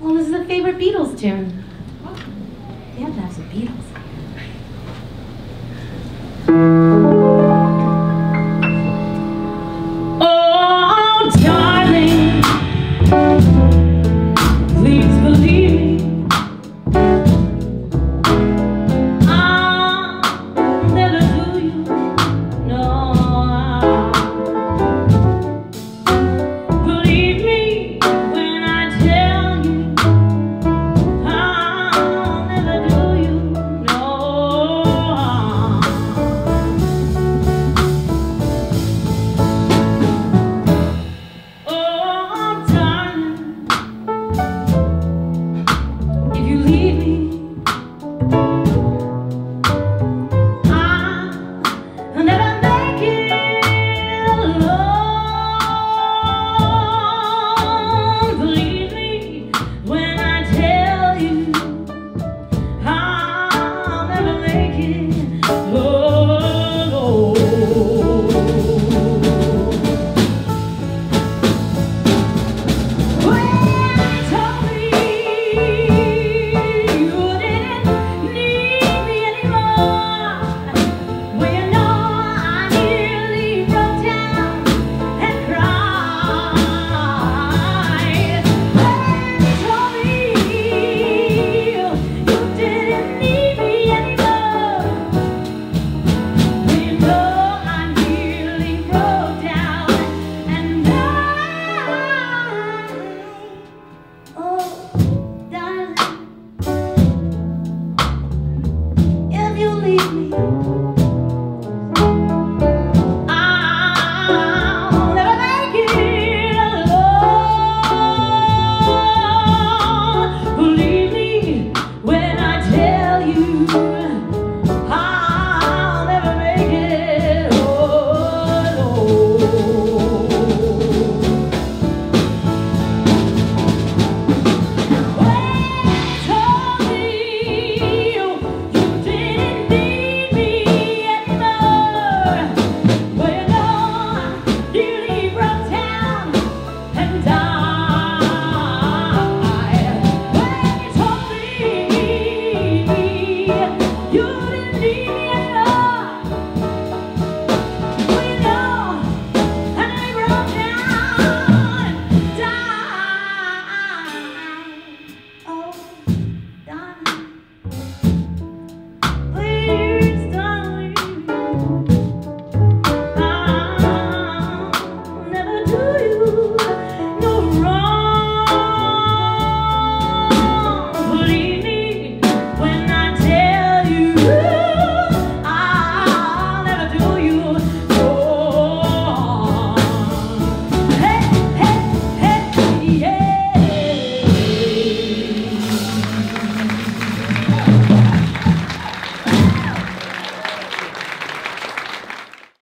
Well, this is a favorite Beatles tune. You have to have some Beatles.